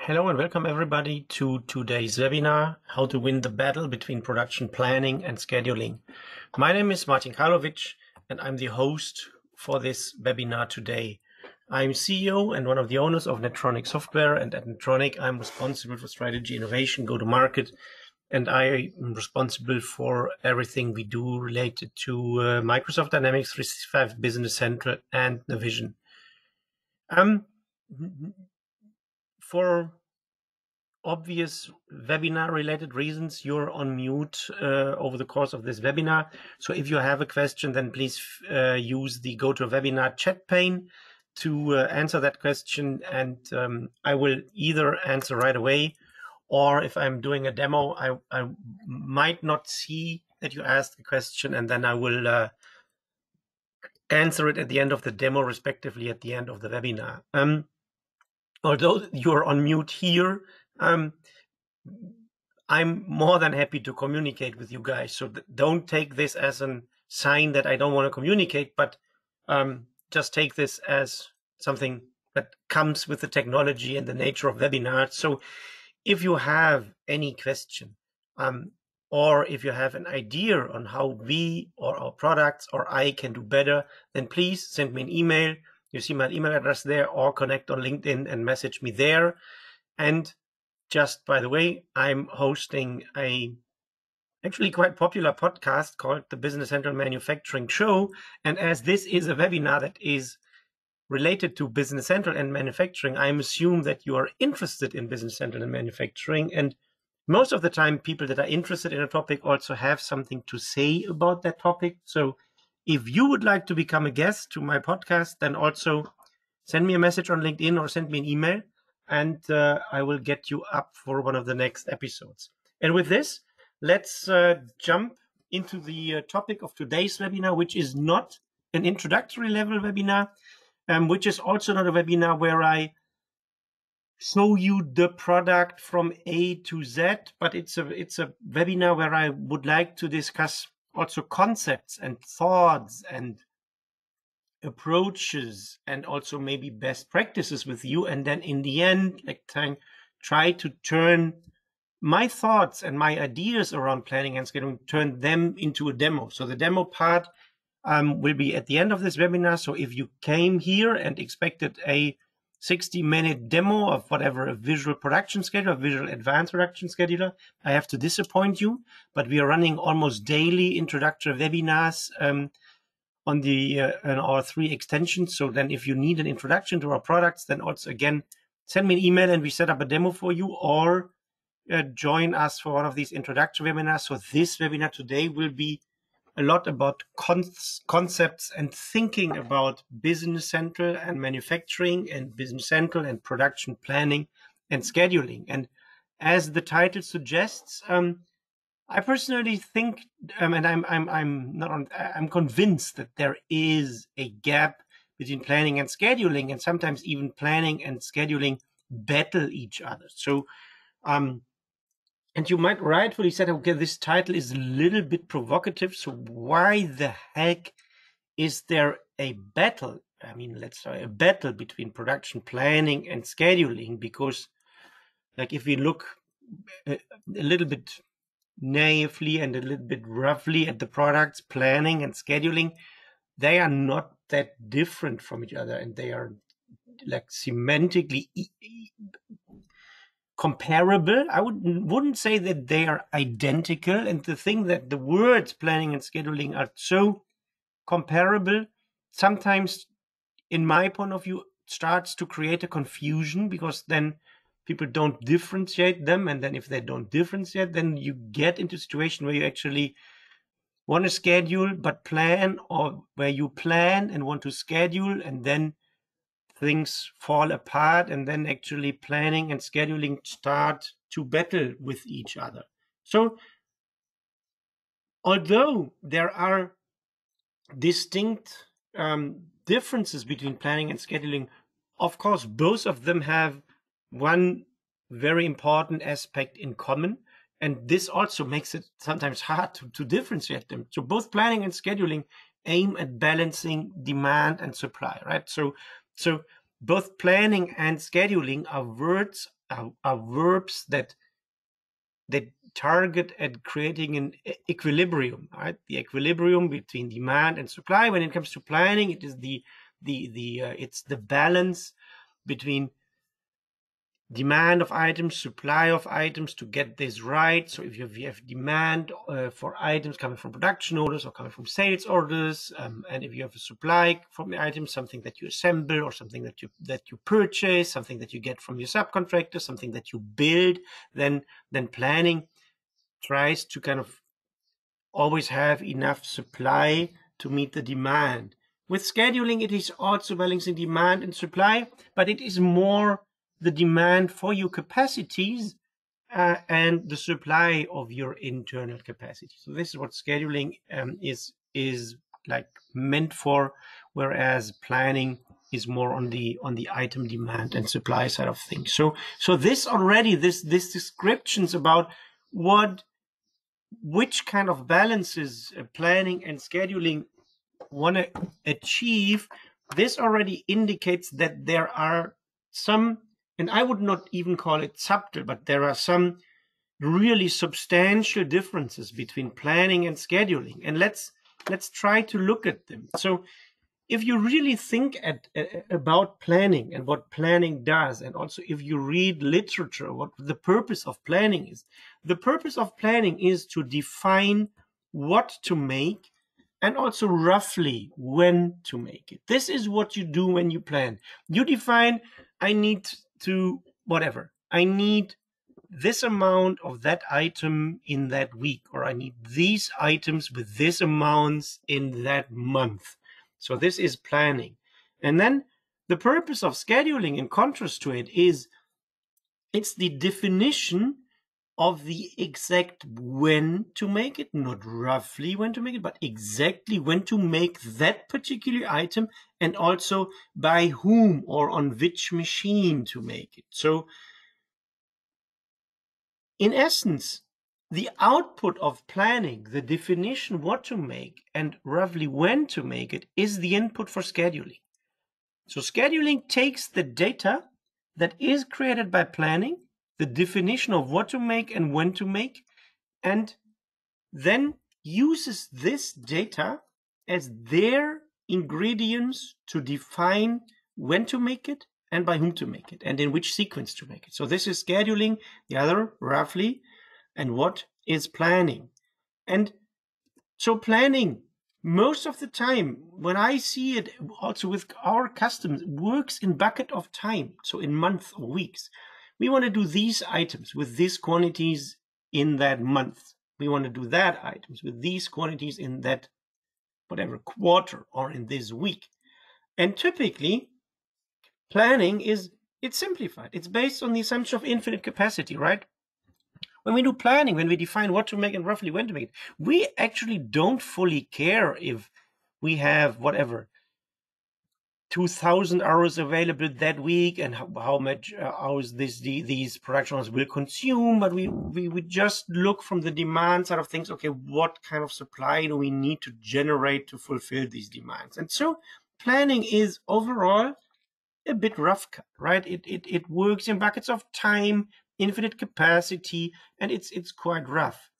Hello and welcome everybody to today's webinar, How to Win the Battle Between Production Planning and Scheduling. My name is Martin Karlovic and I'm the host for this webinar today. I'm CEO and one of the owners of Netronic Software and at Netronic I'm responsible for strategy, innovation, go-to-market and I am responsible for everything we do related to uh, Microsoft Dynamics 365 Business Central and Navision. Um, for obvious webinar related reasons, you're on mute uh, over the course of this webinar. So if you have a question, then please uh, use the GoToWebinar chat pane to uh, answer that question. And um, I will either answer right away, or if I'm doing a demo, I, I might not see that you asked the question, and then I will uh, answer it at the end of the demo, respectively, at the end of the webinar. Um, although you're on mute here, um, I'm more than happy to communicate with you guys. So don't take this as a sign that I don't want to communicate, but um, just take this as something that comes with the technology and the nature of webinars. So if you have any question, um, or if you have an idea on how we or our products or I can do better, then please send me an email. You see my email address there or connect on LinkedIn and message me there. And just by the way, I'm hosting a actually quite popular podcast called the Business Central Manufacturing Show. And as this is a webinar that is related to Business Central and manufacturing, I assume that you are interested in Business Central and manufacturing. And most of the time, people that are interested in a topic also have something to say about that topic. So if you would like to become a guest to my podcast, then also send me a message on LinkedIn or send me an email and uh, I will get you up for one of the next episodes. And with this, let's uh, jump into the uh, topic of today's webinar, which is not an introductory level webinar, um, which is also not a webinar where I show you the product from A to Z, but it's a it's a webinar where I would like to discuss also concepts and thoughts and approaches and also maybe best practices with you and then in the end like try to turn my thoughts and my ideas around planning and scheduling turn them into a demo so the demo part um, will be at the end of this webinar so if you came here and expected a 60 minute demo of whatever a visual production schedule, a visual advanced production scheduler, I have to disappoint you. But we are running almost daily introductory webinars um, on the uh, on our three extensions. So then if you need an introduction to our products, then also again, send me an email and we set up a demo for you or uh, join us for one of these introductory webinars. So this webinar today will be a lot about con concepts and thinking about business central and manufacturing and business central and production planning and scheduling. And as the title suggests, um, I personally think, um, and I'm I'm I'm not on, I'm convinced that there is a gap between planning and scheduling, and sometimes even planning and scheduling battle each other. So, um, and you might rightfully say, okay, this title is a little bit provocative. So why the heck is there a battle? I mean, let's say a battle between production planning and scheduling, because, like, if we look a, a little bit naively and a little bit roughly at the products planning and scheduling they are not that different from each other and they are like semantically comparable. I would wouldn't say that they are identical and the thing that the words planning and scheduling are so comparable sometimes in my point of view starts to create a confusion because then people don't differentiate them and then if they don't differentiate then you get into a situation where you actually want to schedule but plan or where you plan and want to schedule and then things fall apart and then actually planning and scheduling start to battle with each other. So although there are distinct um, differences between planning and scheduling of course both of them have one very important aspect in common. And this also makes it sometimes hard to, to differentiate them. So both planning and scheduling aim at balancing demand and supply, right? So, so both planning and scheduling are words are, are verbs that that target at creating an equilibrium, right? The equilibrium between demand and supply. When it comes to planning, it is the the the uh, it's the balance between demand of items, supply of items to get this right. So if you have, you have demand uh, for items coming from production orders or coming from sales orders, um, and if you have a supply from the items, something that you assemble or something that you that you purchase, something that you get from your subcontractor, something that you build, then then planning tries to kind of always have enough supply to meet the demand. With scheduling, it is also balancing demand and supply, but it is more the demand for your capacities uh, and the supply of your internal capacity. So this is what scheduling um, is is like meant for, whereas planning is more on the on the item demand and supply side of things. So so this already this this descriptions about what which kind of balances uh, planning and scheduling want to achieve. This already indicates that there are some and I would not even call it subtle, but there are some really substantial differences between planning and scheduling. And let's let's try to look at them. So if you really think at, uh, about planning and what planning does, and also if you read literature, what the purpose of planning is, the purpose of planning is to define what to make and also roughly when to make it. This is what you do when you plan. You define, I need to whatever. I need this amount of that item in that week, or I need these items with this amounts in that month. So this is planning. And then the purpose of scheduling in contrast to it is it's the definition of the exact when to make it, not roughly when to make it, but exactly when to make that particular item and also by whom or on which machine to make it. So, in essence, the output of planning, the definition what to make and roughly when to make it is the input for scheduling. So scheduling takes the data that is created by planning the definition of what to make and when to make, and then uses this data as their ingredients to define when to make it and by whom to make it and in which sequence to make it. So this is scheduling, the other roughly, and what is planning. And so planning most of the time when I see it also with our customers works in bucket of time, so in months or weeks we want to do these items with these quantities in that month. We want to do that items with these quantities in that whatever quarter or in this week. And typically, planning is it's simplified. It's based on the assumption of infinite capacity, right? When we do planning, when we define what to make and roughly when to make it, we actually don't fully care if we have whatever 2,000 hours available that week and how, how much uh, hours this, the, these production hours will consume. But we, we, we just look from the demand side of things. Okay, what kind of supply do we need to generate to fulfill these demands? And so planning is overall a bit rough cut, right? It, it, it works in buckets of time, infinite capacity, and it's, it's quite rough.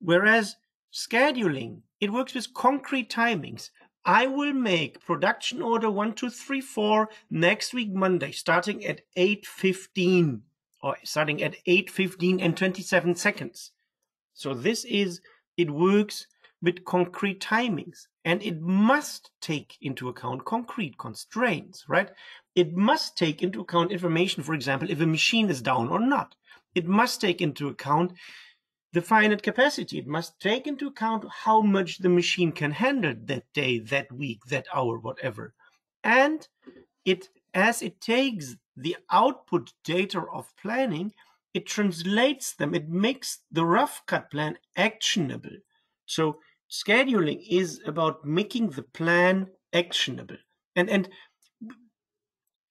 Whereas scheduling, it works with concrete timings. I will make production order 1234 next week Monday starting at 8:15 or starting at 8:15 and 27 seconds. So this is it works with concrete timings and it must take into account concrete constraints, right? It must take into account information for example if a machine is down or not. It must take into account the finite capacity. It must take into account how much the machine can handle that day, that week, that hour, whatever. And it as it takes the output data of planning, it translates them, it makes the rough cut plan actionable. So scheduling is about making the plan actionable. And and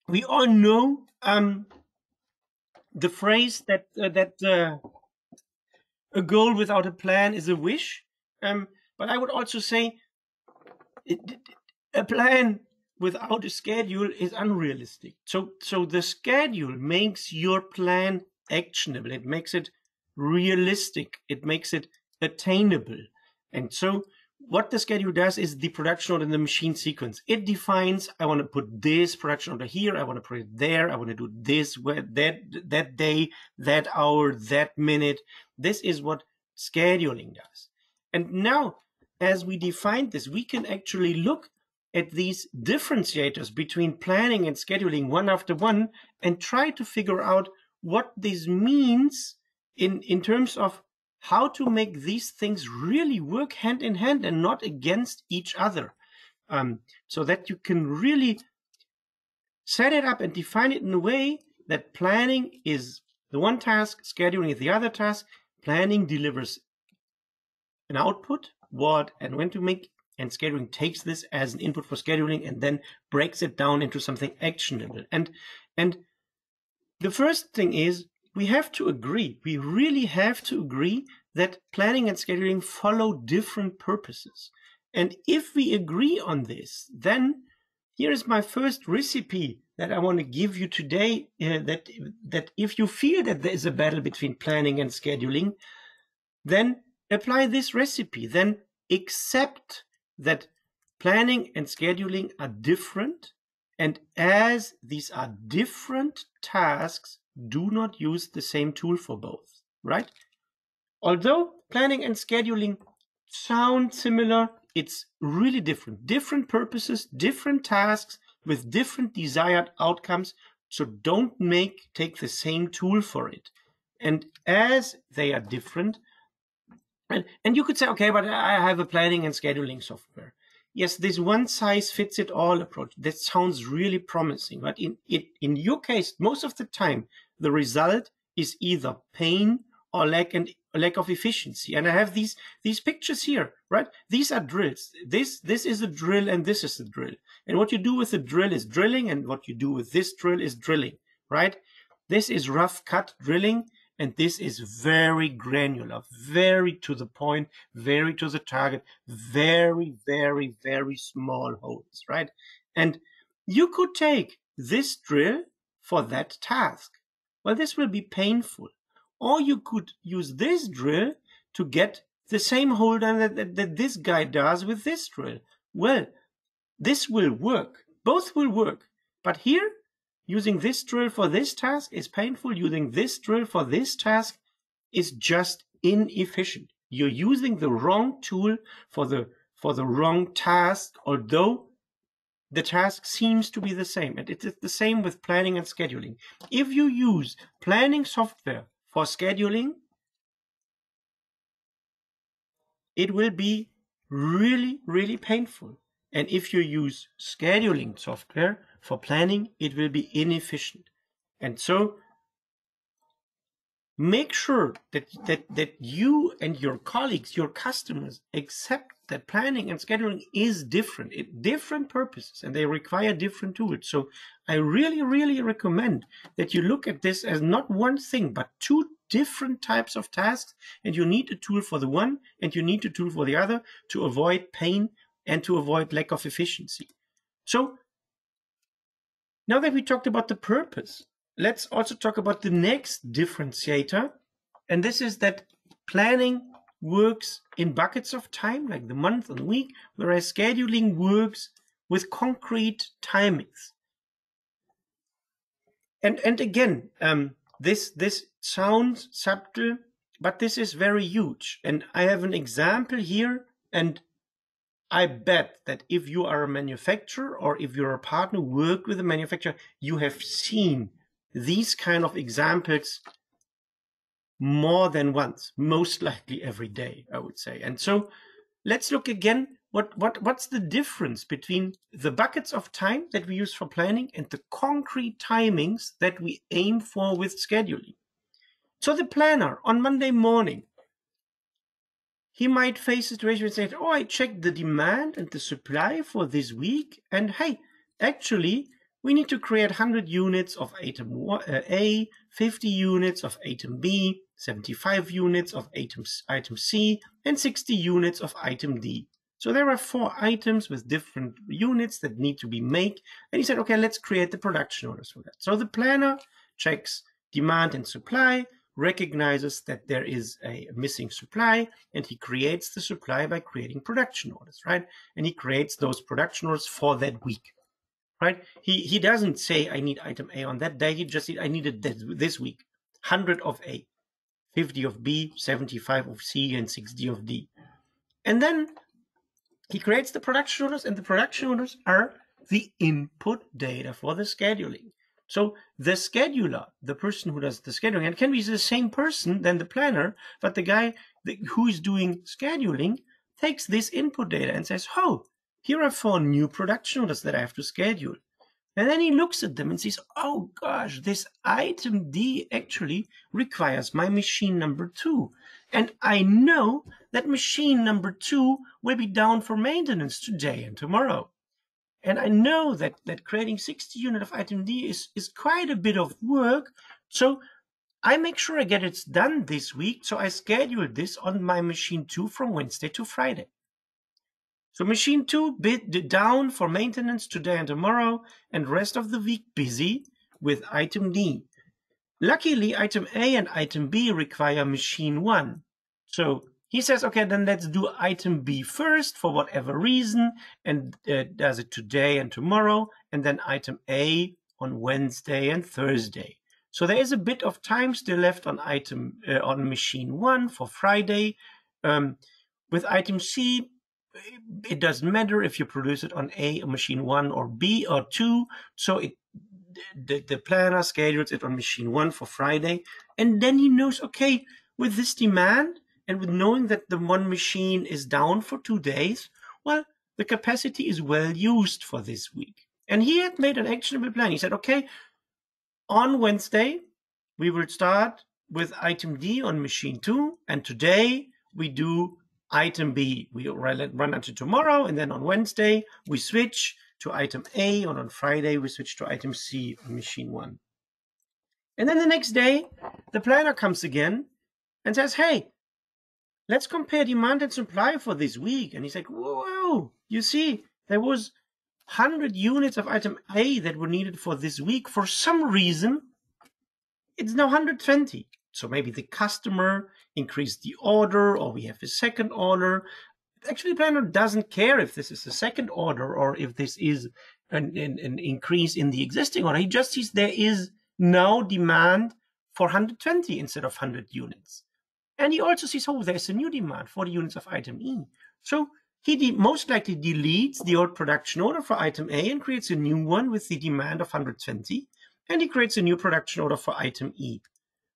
we all know um, the phrase that uh, that uh, a goal without a plan is a wish. Um, but I would also say it, a plan without a schedule is unrealistic. So, so the schedule makes your plan actionable. It makes it realistic. It makes it attainable. And so what the schedule does is the production order in the machine sequence. It defines, I want to put this production order here. I want to put it there. I want to do this, that, that day, that hour, that minute. This is what scheduling does. And now, as we define this, we can actually look at these differentiators between planning and scheduling one after one and try to figure out what this means in, in terms of how to make these things really work hand in hand and not against each other. Um, so that you can really set it up and define it in a way that planning is the one task, scheduling is the other task. Planning delivers an output, what and when to make, and scheduling takes this as an input for scheduling and then breaks it down into something actionable. And and the first thing is we have to agree, we really have to agree that planning and scheduling follow different purposes. And if we agree on this, then here is my first recipe that I want to give you today. Uh, that that if you feel that there is a battle between planning and scheduling, then apply this recipe. Then accept that planning and scheduling are different, and as these are different tasks, do not use the same tool for both, right? Although planning and scheduling sound similar, it's really different. Different purposes, different tasks with different desired outcomes. So don't make take the same tool for it. And as they are different, and, and you could say, okay, but I have a planning and scheduling software. Yes, this one size fits it all approach. That sounds really promising. But in it, in your case, most of the time, the result is either pain or lack and lack of efficiency. And I have these these pictures here, right? These are drills. This this is a drill and this is a drill. And what you do with the drill is drilling, and what you do with this drill is drilling, right? This is rough cut drilling, and this is very granular, very to the point, very to the target, very, very, very small holes, right? And you could take this drill for that task. Well, this will be painful. Or you could use this drill to get the same hole that, that, that this guy does with this drill. Well, this will work. Both will work. But here, using this drill for this task is painful. Using this drill for this task is just inefficient. You're using the wrong tool for the for the wrong task, although the task seems to be the same. And it is the same with planning and scheduling. If you use planning software for scheduling, it will be really, really painful. And if you use scheduling software for planning, it will be inefficient. And so make sure that, that, that you and your colleagues, your customers accept that planning and scheduling is different, it, different purposes, and they require different tools. So I really, really recommend that you look at this as not one thing, but two different types of tasks. And you need a tool for the one and you need a tool for the other to avoid pain and to avoid lack of efficiency. So now that we talked about the purpose, let's also talk about the next differentiator. And this is that planning works in buckets of time, like the month and week, whereas scheduling works with concrete timings. And and again, um, this this sounds subtle, but this is very huge. And I have an example here, and I bet that if you are a manufacturer or if you're a partner, work with a manufacturer, you have seen these kind of examples more than once, most likely every day, I would say. And so let's look again what, what what's the difference between the buckets of time that we use for planning and the concrete timings that we aim for with scheduling? So the planner on Monday morning, he might face a situation and say, Oh, I checked the demand and the supply for this week, and hey, actually, we need to create 100 units of item uh, A, 50 units of item B, 75 units of item, item C, and 60 units of item D. So there are four items with different units that need to be made. And he said, okay, let's create the production orders for that. So the planner checks demand and supply, recognizes that there is a missing supply, and he creates the supply by creating production orders, right? And he creates those production orders for that week, right? He he doesn't say I need item A on that day. He just said I need it this week, hundred of A, fifty of B, seventy-five of C, and sixty of D, and then he creates the production orders, and the production orders are the input data for the scheduling. So the scheduler, the person who does the scheduling, and can be the same person than the planner, but the guy who is doing scheduling takes this input data and says, oh, here are four new production orders that I have to schedule. And then he looks at them and says, oh gosh, this item D actually requires my machine number two. And I know that machine number two will be down for maintenance today and tomorrow. And I know that, that creating 60 unit of item D is, is quite a bit of work. So I make sure I get it done this week. So I schedule this on my machine two from Wednesday to Friday. So machine two bit down for maintenance today and tomorrow and rest of the week busy with item D. Luckily, item A and item B require machine one. So he says, okay, then let's do item B first for whatever reason and uh, does it today and tomorrow, and then item A on Wednesday and Thursday. So there is a bit of time still left on item uh, on machine one for Friday. Um, with item C, it doesn't matter if you produce it on A machine one or B or two. So it the, the planner schedules it on machine one for Friday, and then he knows, okay, with this demand, and with knowing that the one machine is down for two days, well, the capacity is well used for this week. And he had made an actionable plan. He said, okay, on Wednesday, we will start with item D on machine two. And today we do item B. We run until tomorrow. And then on Wednesday, we switch to item A. And on Friday, we switch to item C on machine one. And then the next day, the planner comes again and says, hey, let's compare demand and supply for this week. And he's like, whoa, you see, there was 100 units of item A that were needed for this week. For some reason, it's now 120. So maybe the customer increased the order or we have a second order. Actually, the Planner doesn't care if this is a second order or if this is an, an, an increase in the existing order. He just sees there is now demand for 120 instead of 100 units. And he also sees, oh, there's a new demand for the units of item E. So he most likely deletes the old production order for item A and creates a new one with the demand of 120. And he creates a new production order for item E.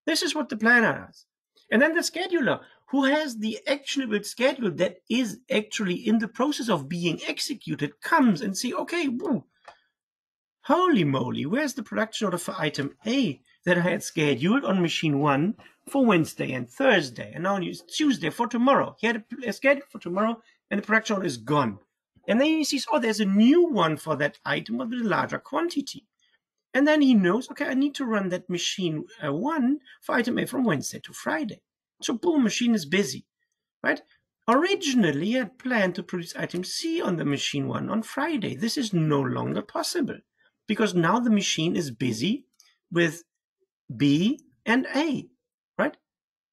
This is what the planner does. And then the scheduler, who has the actionable schedule that is actually in the process of being executed, comes and see, okay, woo, holy moly, where's the production order for item A that I had scheduled on machine one for Wednesday and Thursday, and now it's Tuesday for tomorrow. He had a, schedule for tomorrow, and the production is gone. And then he sees, oh, there's a new one for that item with a larger quantity. And then he knows, okay, I need to run that machine uh, one for item A from Wednesday to Friday. So boom, machine is busy, right? Originally, he had planned to produce item C on the machine one on Friday. This is no longer possible because now the machine is busy with B and A. Right?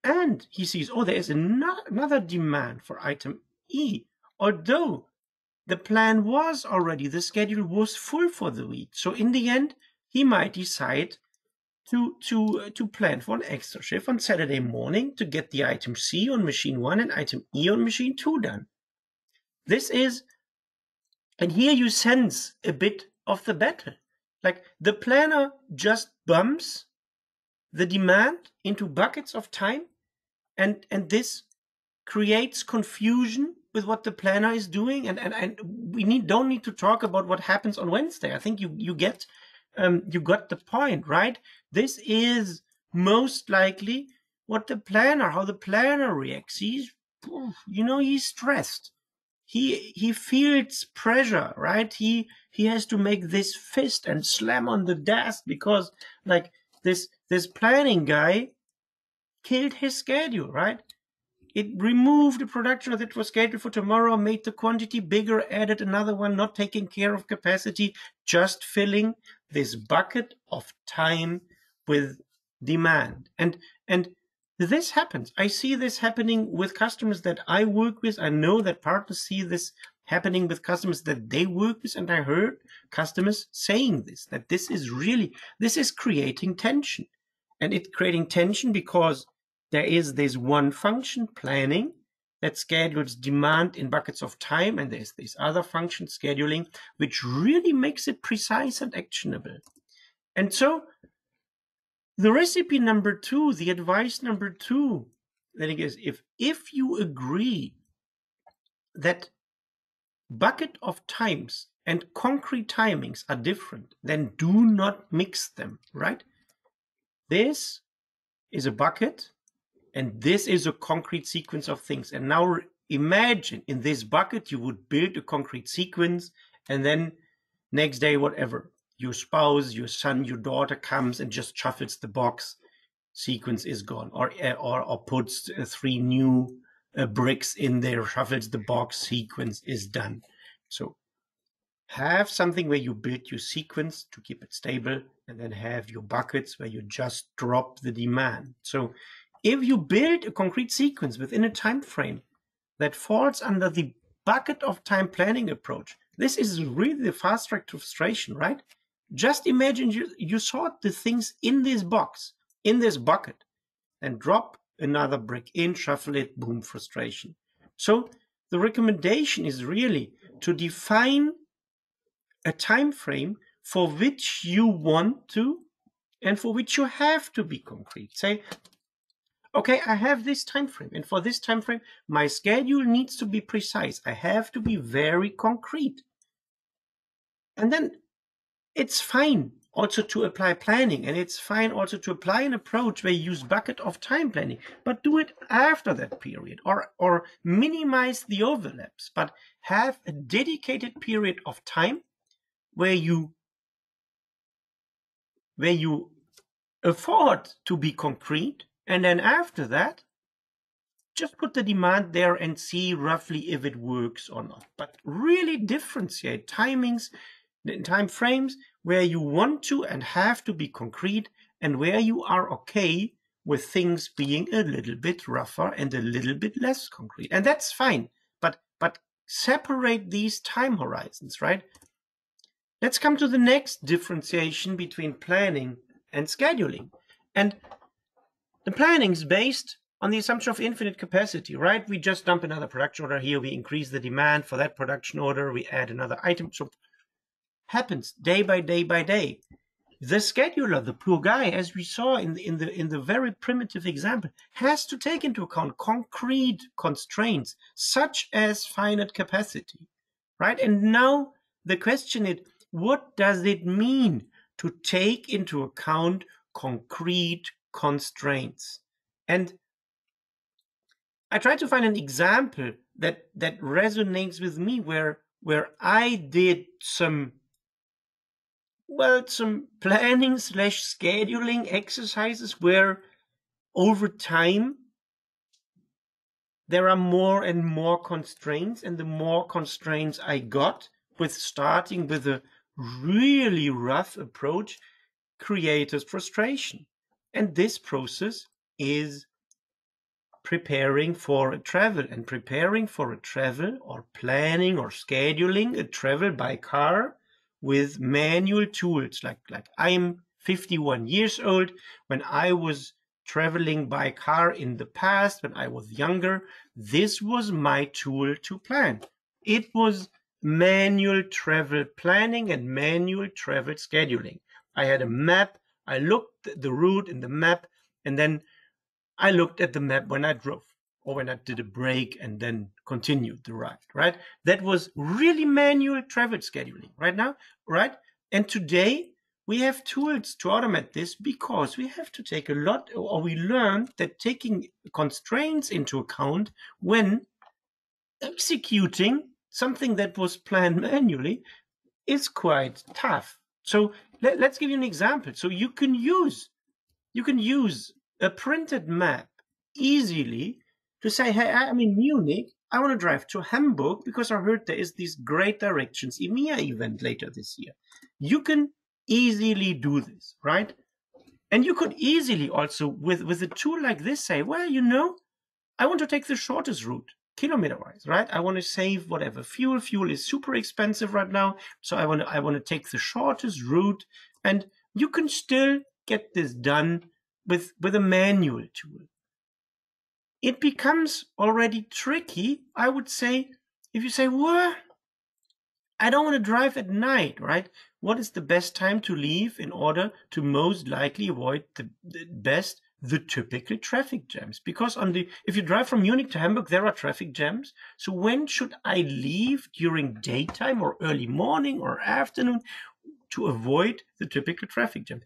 And he sees, oh, there is another demand for item E, although the plan was already, the schedule was full for the week. So in the end, he might decide to to uh, to plan for an extra shift on Saturday morning to get the item C on machine one and item E on machine two done. This is, and here you sense a bit of the battle. Like the planner just bumps the demand into buckets of time and and this creates confusion with what the planner is doing and and, and we need don't need to talk about what happens on wednesday. I think you you get um, you got the point right? This is most likely what the planner how the planner reacts. He's you know he's stressed. He he feels pressure right? He he has to make this fist and slam on the desk because like this this planning guy killed his schedule, right? it removed the production that was scheduled for tomorrow, made the quantity bigger, added another one, not taking care of capacity, just filling this bucket of time with demand. And and this happens. I see this happening with customers that I work with. I know that partners see this happening with customers that they work with. And I heard customers saying this, that this is really, this is creating tension. And it's creating tension because there is this one function planning that schedules demand in buckets of time, and there's this other function scheduling, which really makes it precise and actionable. And so the recipe number two, the advice number two, that is if if you agree that bucket of times and concrete timings are different, then do not mix them, right? This is a bucket and this is a concrete sequence of things. And now imagine in this bucket, you would build a concrete sequence and then next day, whatever, your spouse, your son, your daughter comes and just shuffles the box. Sequence is gone or, or, or puts three new uh, bricks in there, shuffles the box, sequence is done. So have something where you build your sequence to keep it stable and then have your buckets where you just drop the demand. So if you build a concrete sequence within a time frame that falls under the bucket of time planning approach, this is really the fast track to frustration, right? Just imagine you, you sort the things in this box, in this bucket, and drop another brick in, shuffle it, boom, frustration. So the recommendation is really to define a time frame for which you want to and for which you have to be concrete. Say, okay, I have this time frame, and for this time frame, my schedule needs to be precise. I have to be very concrete. And then it's fine also to apply planning, and it's fine also to apply an approach where you use bucket of time planning, but do it after that period or, or minimize the overlaps, but have a dedicated period of time where you where you afford to be concrete and then after that, just put the demand there and see roughly if it works or not. But really differentiate timings, time frames where you want to and have to be concrete and where you are okay with things being a little bit rougher and a little bit less concrete. And that's fine. But but separate these time horizons, right? Let's come to the next differentiation between planning and scheduling. And the planning is based on the assumption of infinite capacity, right? We just dump another production order here. We increase the demand for that production order. We add another item. So happens day by day by day. The scheduler, the poor guy, as we saw in the, in the in the very primitive example, has to take into account concrete constraints such as finite capacity, right? And now the question is, what does it mean to take into account concrete constraints. And I tried to find an example that that resonates with me where where I did some well some planning slash scheduling exercises where over time there are more and more constraints and the more constraints I got with starting with a really rough approach creates frustration. And this process is preparing for a travel and preparing for a travel or planning or scheduling a travel by car with manual tools. Like like I'm 51 years old. When I was traveling by car in the past when I was younger this was my tool to plan. It was manual travel planning and manual travel scheduling I had a map I looked at the route in the map and then I looked at the map when I drove or when I did a break and then continued the ride, right? That was really manual travel scheduling right now, right? And today we have tools to automate this because we have to take a lot, or we learned that taking constraints into account when executing something that was planned manually is quite tough. So let, let's give you an example. So you can use you can use a printed map easily to say, hey, I'm in Munich. I want to drive to Hamburg because I heard there is this great directions EMEA event later this year. You can easily do this, right? And you could easily also, with, with a tool like this, say, well, you know, I want to take the shortest route, kilometer wise, right? I want to save whatever fuel. Fuel is super expensive right now. So I want to, I want to take the shortest route. And you can still get this done with, with a manual tool. It becomes already tricky, I would say, if you say, well, I don't want to drive at night, right? What is the best time to leave in order to most likely avoid the, the best the typical traffic jams. Because on the if you drive from Munich to Hamburg there are traffic jams. So when should I leave during daytime or early morning or afternoon to avoid the typical traffic jam?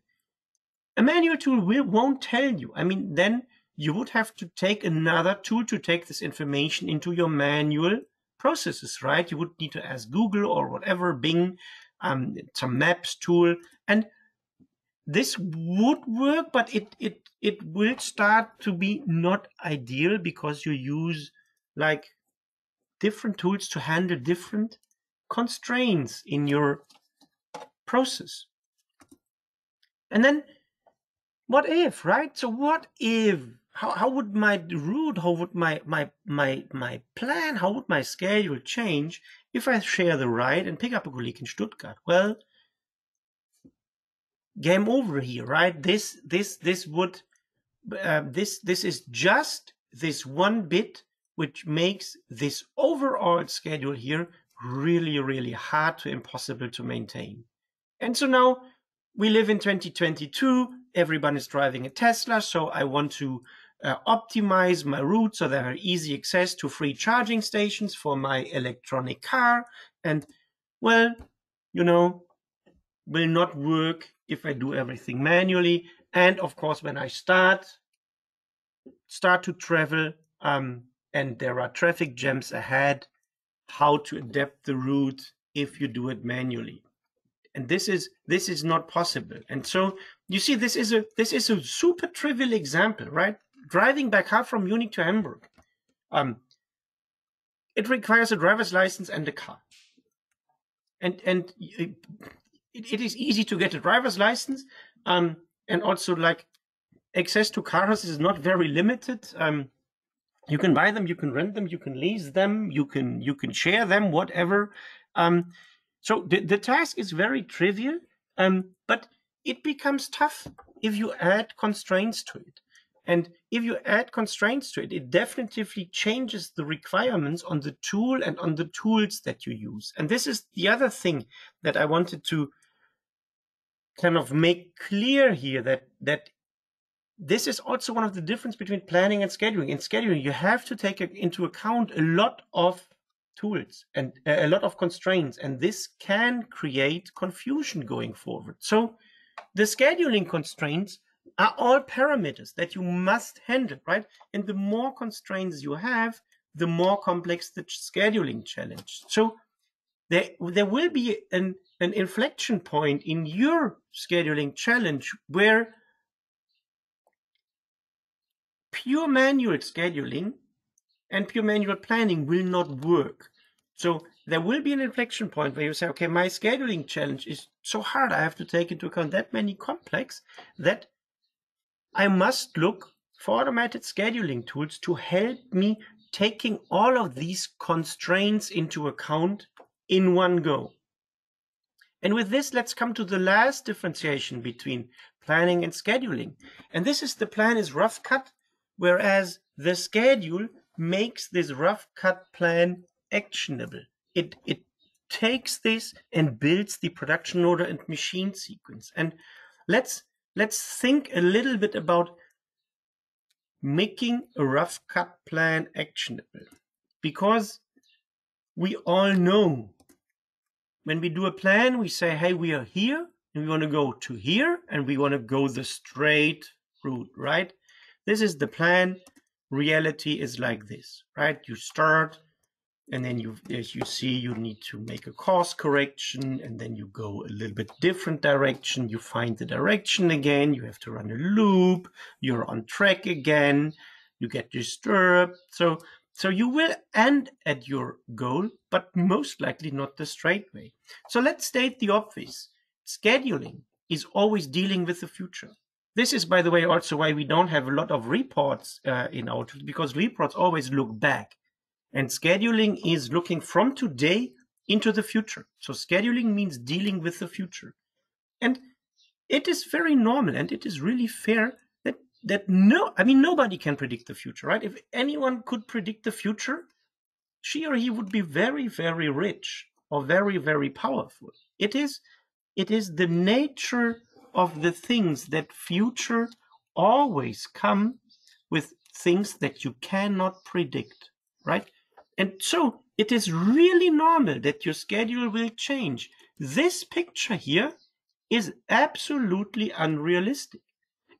A manual tool will won't tell you. I mean then you would have to take another tool to take this information into your manual processes right? You would need to ask Google or whatever Bing um, some maps tool. And this would work, but it it it will start to be not ideal because you use like different tools to handle different constraints in your process. And then what if, right? So what if how, how would my route, how would my, my my my plan, how would my schedule change if I share the ride and pick up a colleague in Stuttgart? Well, game over here, right? This this this would uh, this this is just this one bit which makes this overall schedule here really really hard to impossible to maintain. And so now we live in 2022. Everyone is driving a Tesla, so I want to uh, optimize my route so there are easy access to free charging stations for my electronic car. And well, you know, will not work if I do everything manually. And of course, when I start start to travel um, and there are traffic jams ahead, how to adapt the route if you do it manually. And this is this is not possible. And so you see, this is a this is a super trivial example, right? Driving back half from Munich to Hamburg. Um, it requires a driver's license and a car. And and it, it is easy to get a driver's license. Um, and also like access to cars is not very limited. Um, you can buy them, you can rent them, you can lease them, you can you can share them, whatever. Um, so the, the task is very trivial, um, but it becomes tough if you add constraints to it. And if you add constraints to it, it definitely changes the requirements on the tool and on the tools that you use. And this is the other thing that I wanted to kind of make clear here that that this is also one of the difference between planning and scheduling. In scheduling, you have to take into account a lot of tools and uh, a lot of constraints, and this can create confusion going forward. So the scheduling constraints are all parameters that you must handle, right? And the more constraints you have, the more complex the scheduling challenge. So there, there will be an an inflection point in your scheduling challenge where pure manual scheduling and pure manual planning will not work. So there will be an inflection point where you say, okay, my scheduling challenge is so hard. I have to take into account that many complex that I must look for automated scheduling tools to help me taking all of these constraints into account in one go. And with this, let's come to the last differentiation between planning and scheduling. And this is the plan is rough cut, whereas the schedule makes this rough cut plan actionable. It, it takes this and builds the production order and machine sequence. And let's, let's think a little bit about making a rough cut plan actionable because we all know when we do a plan, we say, hey, we are here and we want to go to here and we want to go the straight route, right? This is the plan. Reality is like this, right? You start and then you, as you see, you need to make a course correction and then you go a little bit different direction. You find the direction again. You have to run a loop. You're on track again. you get disturbed. So, so you will end at your goal, but most likely not the straight way. So let's state the obvious. Scheduling is always dealing with the future. This is, by the way, also why we don't have a lot of reports uh, in our tools, because reports always look back. And scheduling is looking from today into the future. So scheduling means dealing with the future. And it is very normal and it is really fair that no I mean nobody can predict the future, right? If anyone could predict the future, she or he would be very, very rich or very, very powerful. It is it is the nature of the things that future always come with things that you cannot predict, right? And so it is really normal that your schedule will change. This picture here is absolutely unrealistic.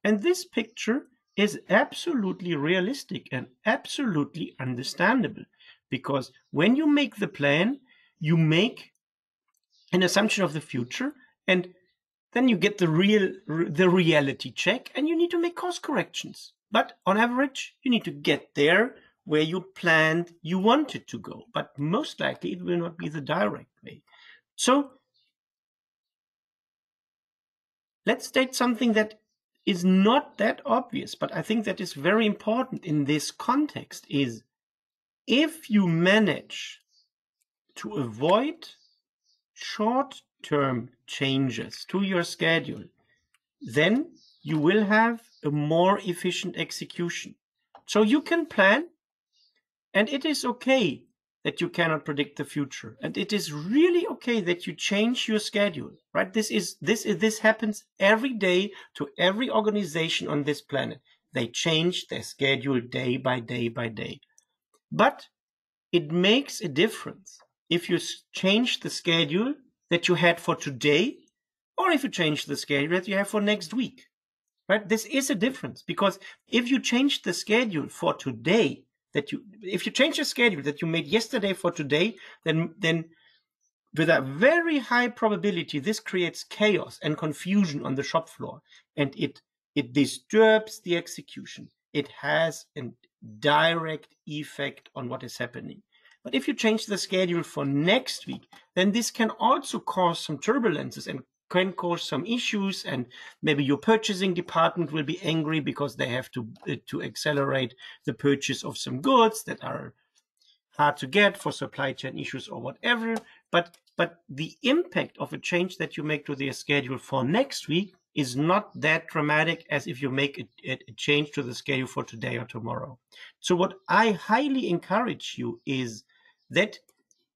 And this picture is absolutely realistic and absolutely understandable because when you make the plan, you make an assumption of the future and then you get the real the reality check and you need to make course corrections. But on average you need to get there where you planned you wanted to go but most likely it will not be the direct way. So let's state something that is not that obvious but i think that is very important in this context is if you manage to avoid short term changes to your schedule, then you will have a more efficient execution. So you can plan, and it is okay that you cannot predict the future, and it is really okay that you change your schedule. Right? This is this is this happens every day to every organization on this planet. They change their schedule day by day by day, but it makes a difference if you change the schedule that you had for today or if you change the schedule that you have for next week. Right? This is a difference because if you change the schedule for today, that you if you change the schedule that you made yesterday for today, then then with a very high probability this creates chaos and confusion on the shop floor and it it disturbs the execution. It has a direct effect on what is happening. But if you change the schedule for next week, then this can also cause some turbulences and can cause some issues and maybe your purchasing department will be angry because they have to uh, to accelerate the purchase of some goods that are hard to get for supply chain issues or whatever. But but the impact of a change that you make to their schedule for next week is not that dramatic as if you make a, a, change to the schedule for today or tomorrow. So what i highly encourage you is that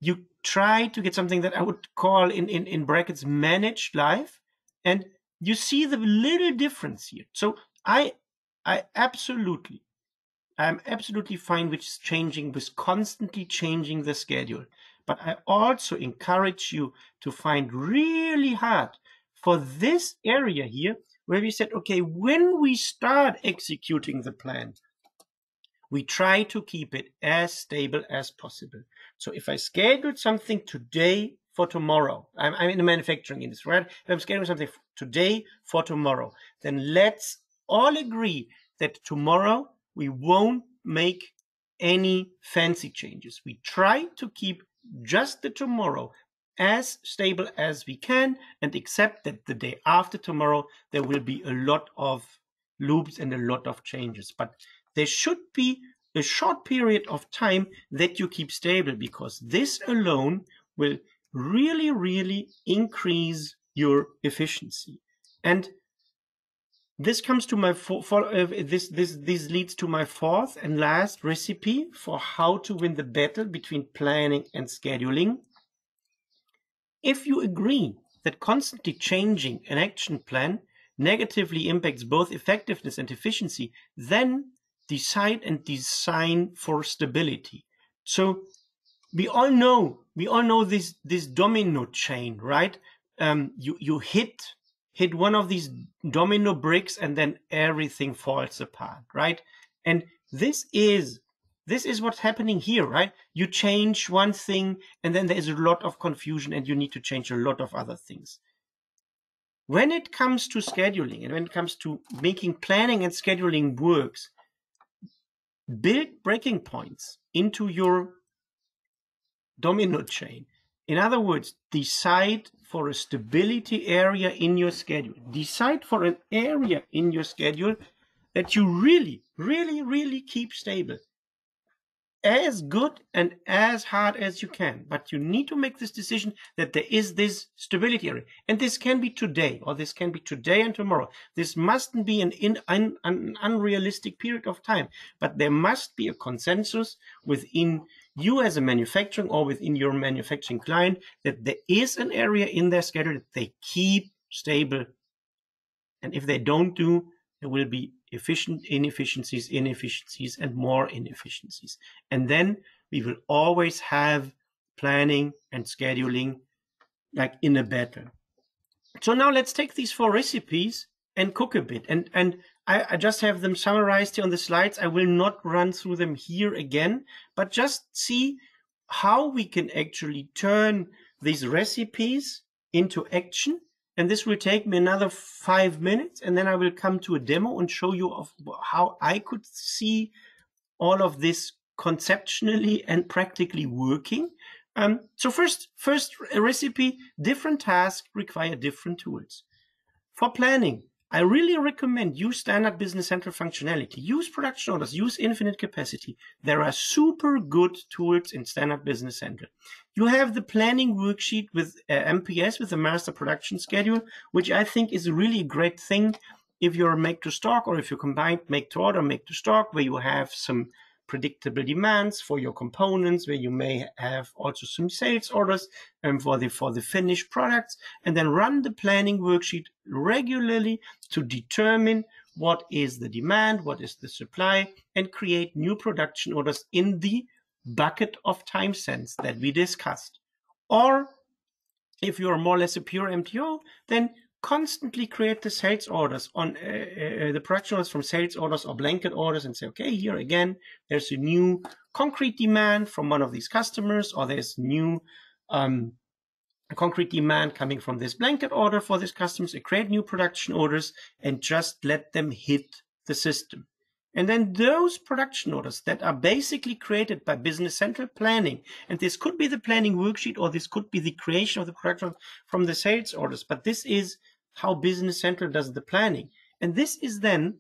you try to get something that I would call in, in, in brackets managed life and you see the little difference here. So I I absolutely I'm absolutely fine with changing with constantly changing the schedule. But I also encourage you to find really hard for this area here where we said, okay, when we start executing the plan, we try to keep it as stable as possible. So if I schedule something today for tomorrow, I'm, I'm in the manufacturing industry, right? If I'm scheduling something today for tomorrow, then let's all agree that tomorrow we won't make any fancy changes. We try to keep just the tomorrow as stable as we can and accept that the day after tomorrow there will be a lot of loops and a lot of changes. But there should be a short period of time that you keep stable because this alone will really, really increase your efficiency. And this comes to my for, for uh, this this this leads to my fourth and last recipe for how to win the battle between planning and scheduling. If you agree that constantly changing an action plan negatively impacts both effectiveness and efficiency, then decide and design for stability. So we all know, we all know this, this domino chain, right? Um, you, you hit, hit one of these domino bricks and then everything falls apart, right? And this is, this is what's happening here, right? You change one thing and then there's a lot of confusion and you need to change a lot of other things. When it comes to scheduling and when it comes to making planning and scheduling works, build breaking points into your domino chain. In other words, decide for a stability area in your schedule. Decide for an area in your schedule that you really, really, really keep stable as good and as hard as you can. But you need to make this decision that there is this stability area. And this can be today, or this can be today and tomorrow. This mustn't be an, in, an, an unrealistic period of time, but there must be a consensus within you as a manufacturing or within your manufacturing client that there is an area in their schedule that they keep stable. And if they don't do, there will be efficient inefficiencies, inefficiencies, and more inefficiencies. And then we will always have planning and scheduling like in a battle. So now let's take these four recipes and cook a bit. And and I, I just have them summarized here on the slides. I will not run through them here again, but just see how we can actually turn these recipes into action and this will take me another five minutes and then I will come to a demo and show you of how I could see all of this conceptually and practically working. Um, so first, first recipe, different tasks require different tools. For planning, I really recommend use standard business central functionality, use production orders, use infinite capacity. There are super good tools in standard business central. You have the planning worksheet with uh, MPS with the master production schedule, which I think is really a really great thing if you're make to stock or if you combine make to order, make to stock, where you have some predictable demands for your components, where you may have also some sales orders um, for the for the finished products, and then run the planning worksheet regularly to determine what is the demand, what is the supply, and create new production orders in the bucket of time sense that we discussed. Or if you're more or less a pure MTO, then constantly create the sales orders on uh, uh, the production orders from sales orders or blanket orders and say, okay, here again, there's a new concrete demand from one of these customers, or there's new um, concrete demand coming from this blanket order for these customers. So create new production orders and just let them hit the system. And then those production orders that are basically created by Business Central planning, and this could be the planning worksheet or this could be the creation of the production from the sales orders, but this is how Business Central does the planning. And this is then,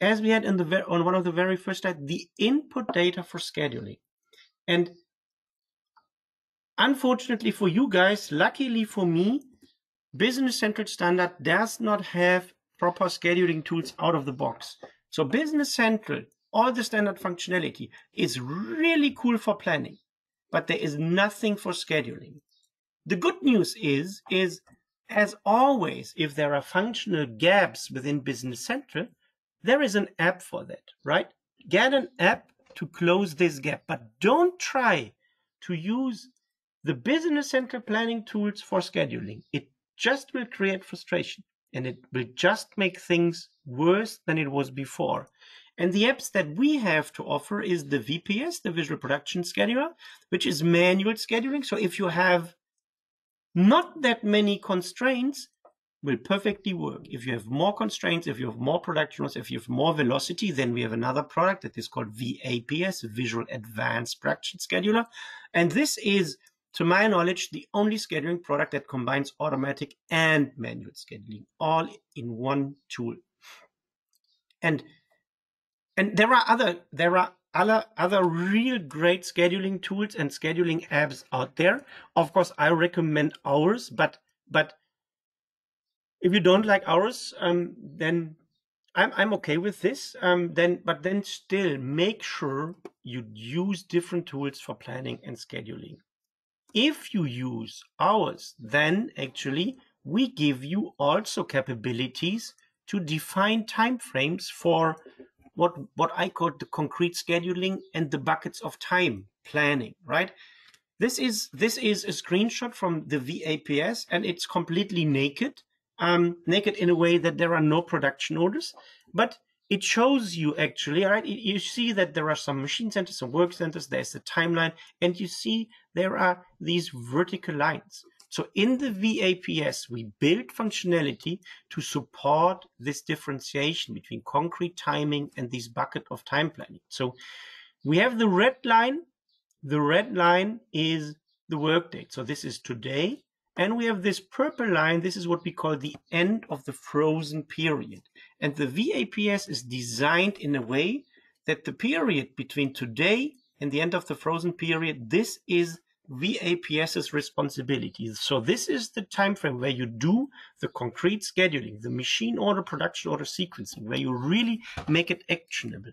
as we had in the on one of the very first slides, the input data for scheduling. And unfortunately for you guys, luckily for me, Business Central Standard does not have proper scheduling tools out of the box. So Business Central, all the standard functionality is really cool for planning, but there is nothing for scheduling. The good news is, is as always, if there are functional gaps within Business Central, there is an app for that, right? Get an app to close this gap, but don't try to use the Business Central planning tools for scheduling. It just will create frustration and it will just make things worse than it was before. And the apps that we have to offer is the VPS, the Visual Production Scheduler, which is manual scheduling. So if you have not that many constraints, will perfectly work. If you have more constraints, if you have more production, if you have more velocity, then we have another product that is called VAPS, Visual Advanced Production Scheduler. And this is to my knowledge, the only scheduling product that combines automatic and manual scheduling all in one tool. And and there are other there are other other real great scheduling tools and scheduling apps out there. Of course, I recommend ours, but but if you don't like ours, um, then I'm I'm okay with this. Um, then but then still make sure you use different tools for planning and scheduling. If you use ours, then actually we give you also capabilities to define timeframes for what what I call the concrete scheduling and the buckets of time planning, right? This is this is a screenshot from the VAPS and it's completely naked. Um, naked in a way that there are no production orders, but it shows you actually, right? You see that there are some machine centers, some work centers, there's a timeline, and you see there are these vertical lines. So in the VAPS, we build functionality to support this differentiation between concrete timing and this bucket of time planning. So we have the red line. The red line is the work date. So this is today. And we have this purple line. This is what we call the end of the frozen period. And the VAPS is designed in a way that the period between today and the end of the frozen period, this is VAPS's responsibility. So this is the time frame where you do the concrete scheduling, the machine order, production order sequencing, where you really make it actionable.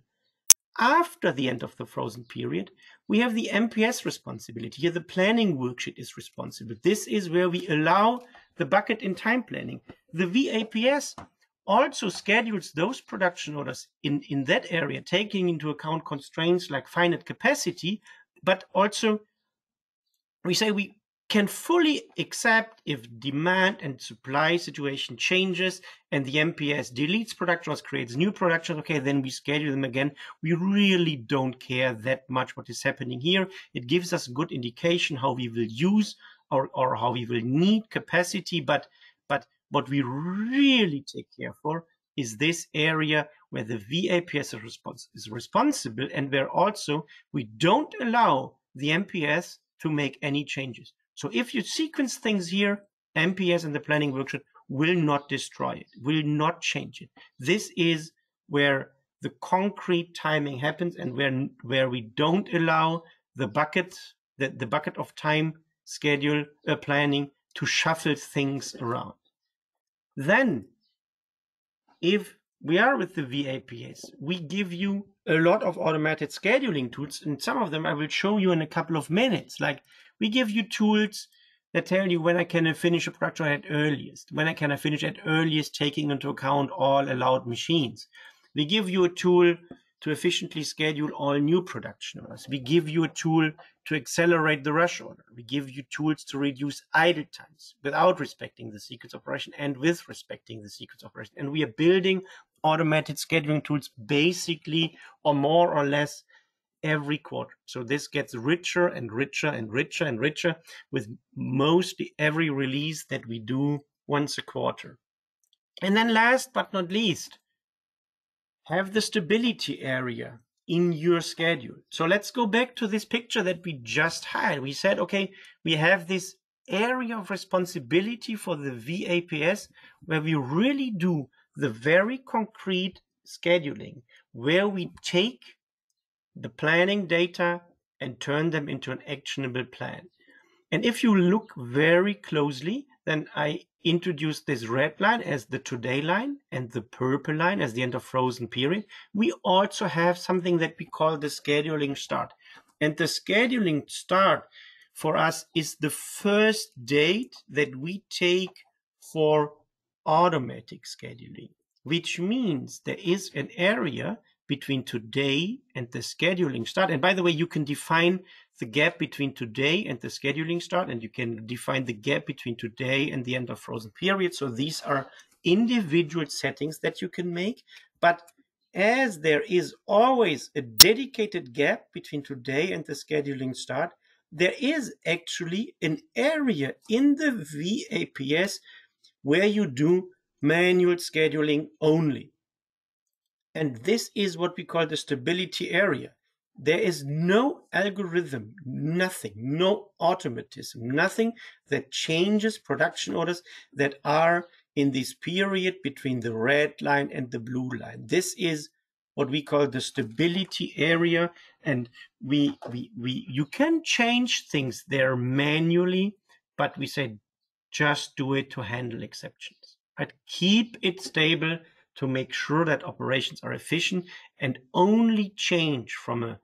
After the end of the frozen period, we have the MPS responsibility. Here, the planning worksheet is responsible. This is where we allow the bucket in time planning. The VAPS also schedules those production orders in, in that area, taking into account constraints like finite capacity, but also we say we can fully accept if demand and supply situation changes and the MPS deletes production or creates new production, okay, then we schedule them again. We really don't care that much what is happening here. It gives us good indication how we will use or, or how we will need capacity, but but what we really take care for is this area where the VAPS is, is responsible and where also we don't allow the MPS to make any changes. So if you sequence things here, MPS and the planning worksheet will not destroy it, will not change it. This is where the concrete timing happens and where where we don't allow the bucket the, the bucket of time schedule uh, planning to shuffle things around. Then if we are with the VAPS, we give you a lot of automated scheduling tools, and some of them I will show you in a couple of minutes. Like we give you tools that tell you when I can finish a production at earliest, when I can finish at earliest, taking into account all allowed machines. We give you a tool to efficiently schedule all new production orders. We give you a tool to accelerate the rush order. We give you tools to reduce idle times without respecting the sequence operation and with respecting the sequence operation. And we are building automated scheduling tools basically or more or less every quarter. So this gets richer and richer and richer and richer with mostly every release that we do once a quarter. And then last but not least, have the stability area in your schedule. So let's go back to this picture that we just had. We said, okay, we have this area of responsibility for the VAPS where we really do the very concrete scheduling, where we take the planning data and turn them into an actionable plan. And if you look very closely, then I introduced this red line as the today line and the purple line as the end of frozen period. We also have something that we call the scheduling start. And the scheduling start for us is the first date that we take for automatic scheduling, which means there is an area between today and the scheduling start. And by the way, you can define the gap between today and the scheduling start, and you can define the gap between today and the end of frozen period. So these are individual settings that you can make. But as there is always a dedicated gap between today and the scheduling start, there is actually an area in the VAPS where you do manual scheduling only. And this is what we call the stability area. There is no algorithm, nothing, no automatism, nothing that changes production orders that are in this period between the red line and the blue line. This is what we call the stability area and we we we you can change things there manually but we say just do it to handle exceptions but keep it stable to make sure that operations are efficient and only change from a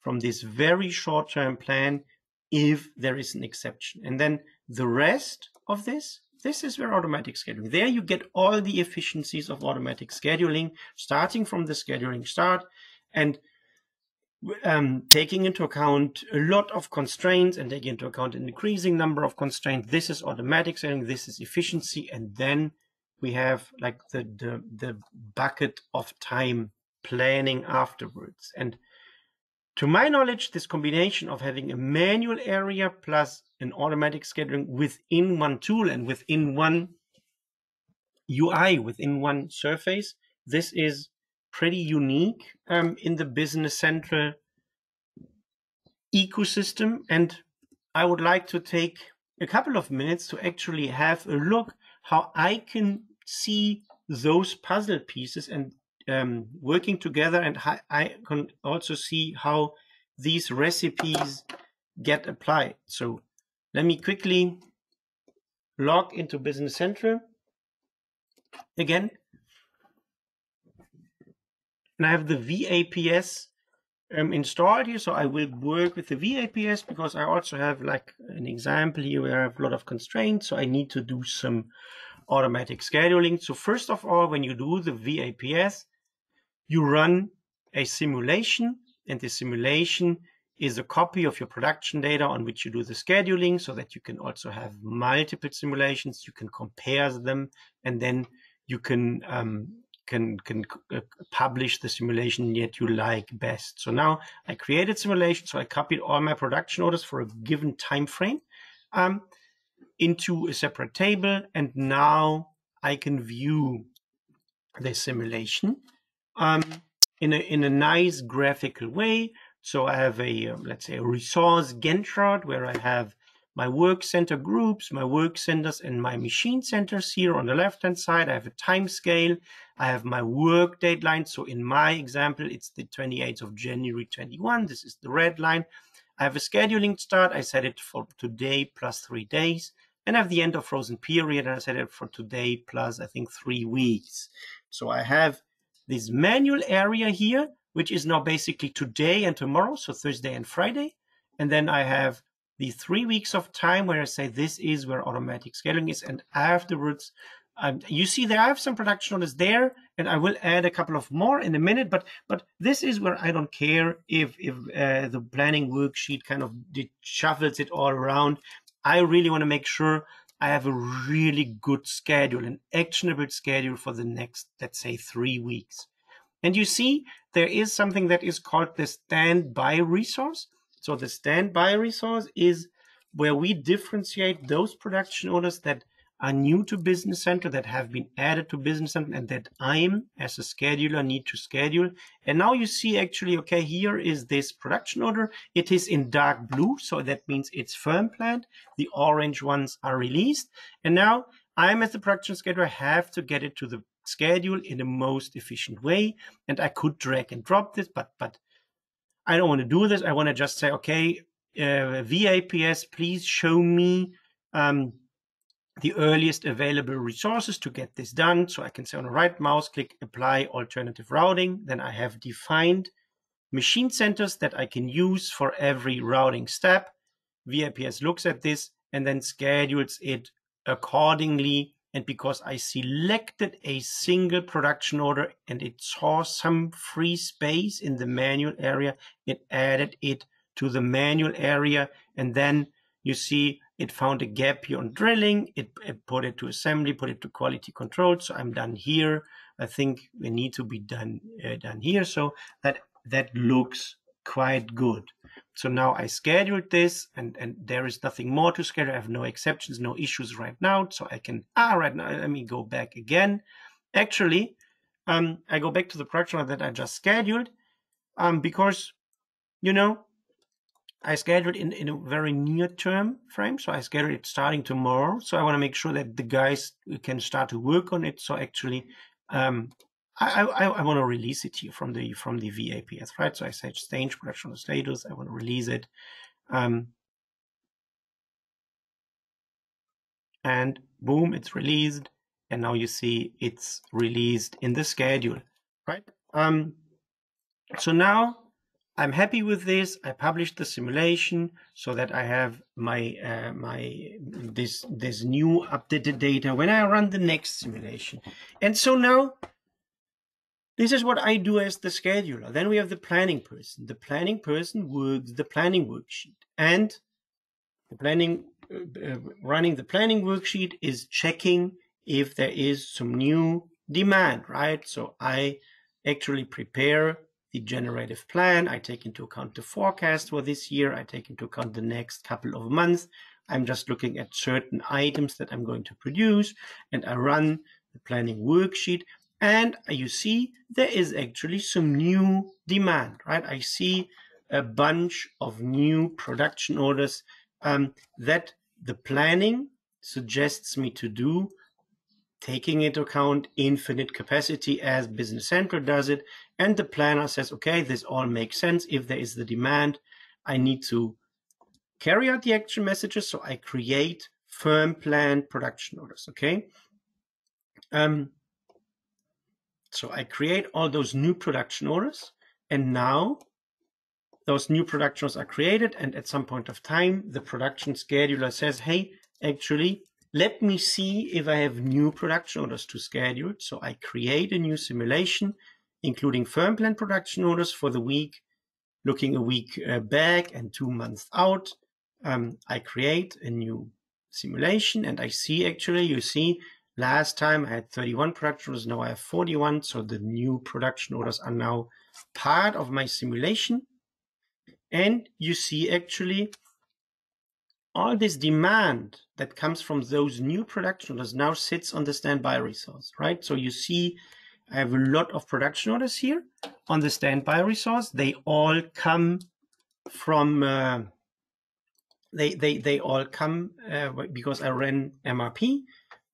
from this very short-term plan if there is an exception. And then the rest of this, this is where automatic scheduling. There you get all the efficiencies of automatic scheduling, starting from the scheduling start and um, taking into account a lot of constraints and taking into account an increasing number of constraints. This is automatic scheduling, this is efficiency, and then we have like the, the, the bucket of time planning afterwards. And to my knowledge, this combination of having a manual area plus an automatic scheduling within one tool and within one UI, within one surface. This is pretty unique um, in the Business Central ecosystem. And I would like to take a couple of minutes to actually have a look how I can see those puzzle pieces and um, working together. And I can also see how these recipes get applied. So let me quickly log into Business Central again. And I have the VAPS um, installed here. So I will work with the VAPS because I also have like an example here where I have a lot of constraints. So I need to do some automatic scheduling. So first of all, when you do the VAPS, you run a simulation and the simulation is a copy of your production data on which you do the scheduling so that you can also have multiple simulations. You can compare them and then you can um, can can uh, publish the simulation that you like best. So now I created simulation. So I copied all my production orders for a given time frame um, into a separate table, and now I can view the simulation um, in a in a nice graphical way. So I have a um, let's say a resource Gantt chart where I have my work center groups, my work centers and my machine centers here on the left hand side. I have a time scale. I have my work deadline. So in my example, it's the 28th of January 21. This is the red line. I have a scheduling start. I set it for today plus three days. And I have the end of frozen period. And I set it for today plus, I think, three weeks. So I have this manual area here, which is now basically today and tomorrow. So Thursday and Friday. And then I have the three weeks of time where I say this is where automatic scaling is, and afterwards, um, you see there I have some production orders there, and I will add a couple of more in a minute. But but this is where I don't care if if uh, the planning worksheet kind of shuffles it all around. I really want to make sure I have a really good schedule, an actionable schedule for the next, let's say, three weeks. And you see, there is something that is called the standby resource. So the standby resource is where we differentiate those production orders that are new to Business Central that have been added to Business Central and that I'm as a scheduler need to schedule. And now you see actually, okay, here is this production order. It is in dark blue. So that means it's firm planned. The orange ones are released. And now I'm as the production scheduler have to get it to the schedule in the most efficient way. And I could drag and drop this, but, but I don't want to do this. I want to just say, okay, uh, VAPS, please show me um, the earliest available resources to get this done. So I can say on the right mouse click, apply alternative routing. Then I have defined machine centers that I can use for every routing step. VAPS looks at this and then schedules it accordingly and because I selected a single production order and it saw some free space in the manual area, it added it to the manual area. And then you see it found a gap here on drilling. It, it put it to assembly, put it to quality control. So I'm done here. I think we need to be done, uh, done here. So that, that looks quite good. So now I scheduled this and, and there is nothing more to schedule. I have no exceptions, no issues right now. So I can, ah, right now, let me go back again. Actually, um, I go back to the production that I just scheduled um, because, you know, I scheduled in, in a very near term frame. So I scheduled it starting tomorrow. So I want to make sure that the guys can start to work on it. So actually, um, I, I, I want to release it here from the from the VAPS, right? So I say stage production status. I want to release it. Um, and boom, it's released. And now you see it's released in the schedule, right? Um, so now I'm happy with this. I published the simulation so that I have my uh, my this this new updated data when I run the next simulation. And so now this is what I do as the scheduler. Then we have the planning person. The planning person works the planning worksheet. And the planning, uh, uh, running the planning worksheet is checking if there is some new demand, right? So I actually prepare the generative plan. I take into account the forecast for this year. I take into account the next couple of months. I'm just looking at certain items that I'm going to produce and I run the planning worksheet and you see there is actually some new demand, right? I see a bunch of new production orders um, that the planning suggests me to do, taking into account infinite capacity as Business Central does it. And the planner says, okay, this all makes sense. If there is the demand, I need to carry out the action messages. So I create firm plan production orders. Okay. Um, so I create all those new production orders. And now those new production orders are created. And at some point of time, the production scheduler says, hey, actually, let me see if I have new production orders to schedule. So I create a new simulation, including firm plan production orders for the week, looking a week uh, back and two months out. Um, I create a new simulation and I see actually, you see Last time I had 31 production orders, now I have 41. So the new production orders are now part of my simulation. And you see actually all this demand that comes from those new production orders now sits on the standby resource, right? So you see I have a lot of production orders here on the standby resource. They all come from, uh, they, they, they all come uh, because I ran MRP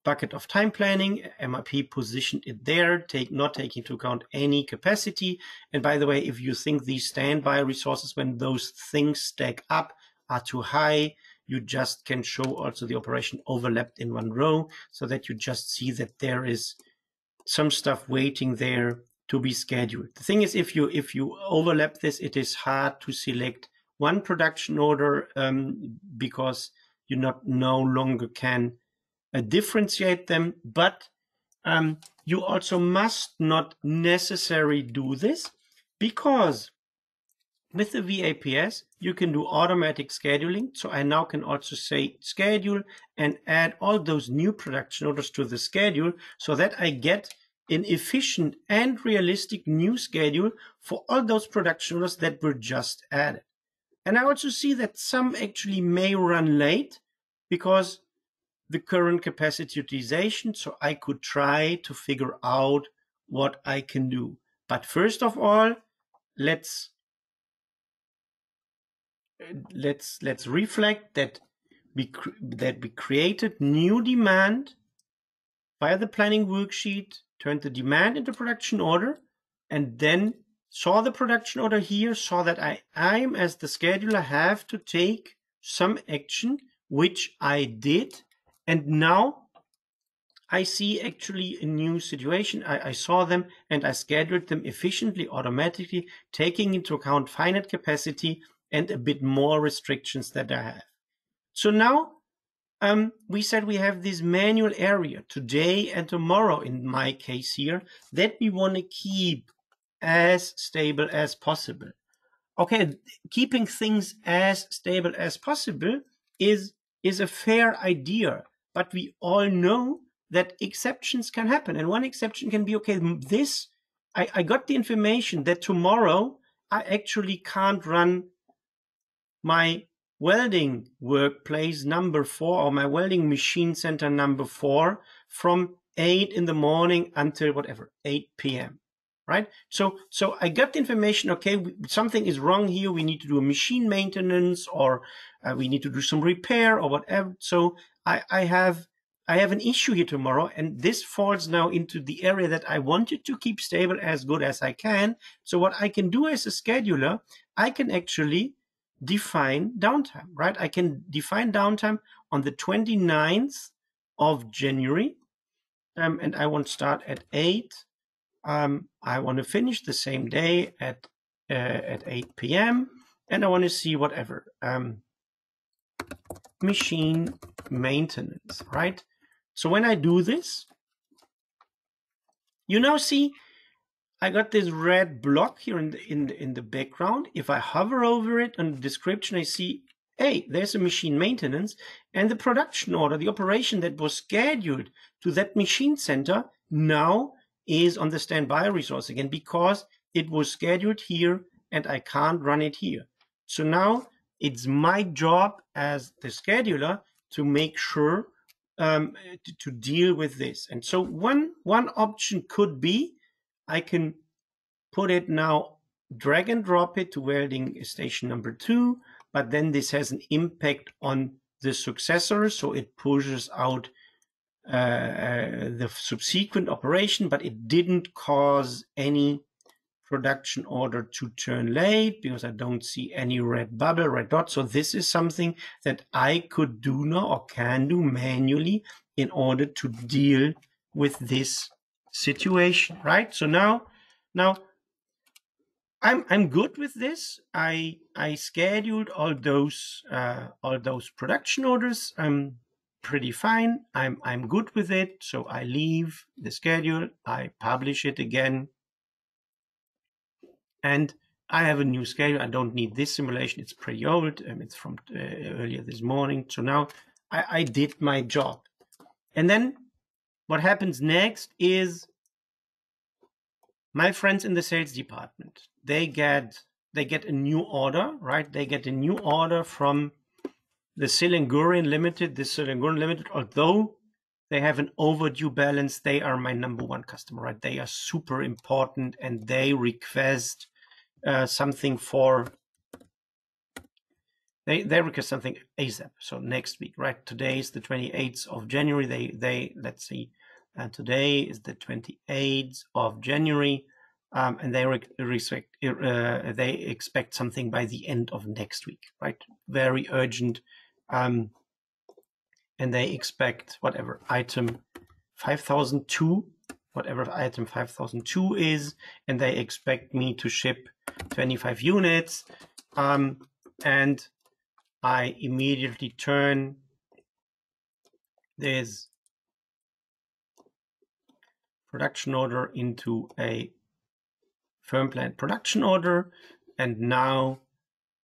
bucket of time planning. MRP positioned it there, take not taking into account any capacity. And by the way, if you think these standby resources, when those things stack up, are too high, you just can show also the operation overlapped in one row so that you just see that there is some stuff waiting there to be scheduled. The thing is, if you if you overlap this, it is hard to select one production order um, because you not no longer can uh, differentiate them, but um, you also must not necessarily do this because with the VAPS, you can do automatic scheduling. So I now can also say schedule and add all those new production orders to the schedule so that I get an efficient and realistic new schedule for all those production orders that were just added. And I also see that some actually may run late because the current capacity utilization so I could try to figure out what I can do. But first of all, let's let's let's reflect that we that we created new demand via the planning worksheet, turned the demand into production order, and then saw the production order here, saw that I I'm as the scheduler have to take some action, which I did and now I see actually a new situation. I, I, saw them and I scheduled them efficiently, automatically, taking into account finite capacity and a bit more restrictions that I have. So now um, we said we have this manual area today and tomorrow, in my case here, that we want to keep as stable as possible. Okay, keeping things as stable as possible is, is a fair idea but we all know that exceptions can happen. And one exception can be, okay, this, I, I got the information that tomorrow I actually can't run my welding workplace number four or my welding machine center number four from eight in the morning until whatever, 8 p.m. Right. So, so I got the information. Okay. Something is wrong here. We need to do a machine maintenance or uh, we need to do some repair or whatever. So I, I have I have an issue here tomorrow, and this falls now into the area that I wanted to keep stable as good as I can. So what I can do as a scheduler, I can actually define downtime, right? I can define downtime on the 29th of January, um, and I want to start at 8. Um, I want to finish the same day at uh, at 8 p.m. and I want to see whatever. Um, machine maintenance, right? So when I do this, you now see I got this red block here in the, in the, in the background. If I hover over it on the description, I see, hey, there's a machine maintenance and the production order, the operation that was scheduled to that machine center now is on the standby resource again because it was scheduled here and I can't run it here. So now it's my job as the scheduler to make sure um, to, to deal with this. And so one one option could be I can put it now, drag and drop it to welding station number two, but then this has an impact on the successor, so it pushes out Uh, uh, the subsequent operation, but it didn't cause any production order to turn late because I don't see any red bubble, red dot. So this is something that I could do now or can do manually in order to deal with this situation, right? So now, now I'm I'm good with this. I I scheduled all those uh, all those production orders. I'm pretty fine. I'm I'm good with it. So I leave the schedule. I publish it again and I have a new schedule. I don't need this simulation. It's pretty old. Um, it's from uh, earlier this morning. So now I, I did my job. And then what happens next is my friends in the sales department, they get they get a new order, right? They get a new order from the Selangorian Limited. The Selangorian Limited, although they have an overdue balance, they are my number one customer, right? They are super important and they request uh, something for they they request something ASAP. So next week, right? Today is the 28th of January. They they let's see, and today is the 28th of January, um, and they respect uh, they expect something by the end of next week, right? Very urgent, um, and they expect whatever item 5002 whatever item 5002 is, and they expect me to ship 25 units. Um, and I immediately turn this production order into a firm plan production order. And now,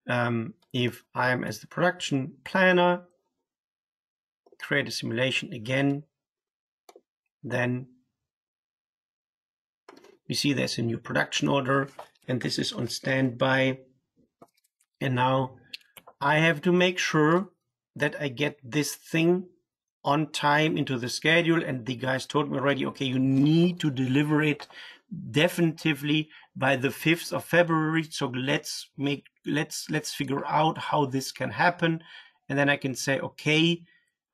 um, if I'm as the production planner, create a simulation again, then we see there's a new production order and this is on standby. And now I have to make sure that I get this thing on time into the schedule. And the guys told me already, okay, you need to deliver it definitively by the 5th of February. So let's make, let's, let's figure out how this can happen. And then I can say, okay,